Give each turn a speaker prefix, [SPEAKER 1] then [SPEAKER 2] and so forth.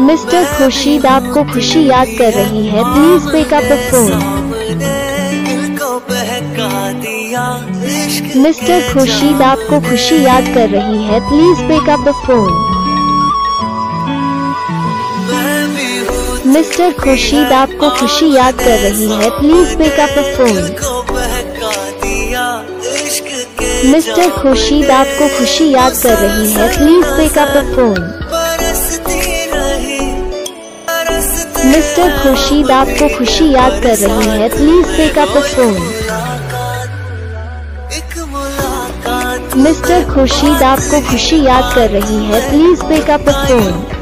[SPEAKER 1] mister Khurshid आपको खुशी याद कर रही है, please pick up phone mister Khurshid आपको खुशी याद कर रही है, please pick up phone mister Khurshid आपको खुशी याद कर रही है, please pick up phone mister Khurshid आपको खुशी याद कर रही है, please pick up phone mister Khurshid आपको खुशी याद कर रही है please pick up phone mister Khurshid आपको खुशी याद कर रही है प्लीज़ पिक अप फ़ोन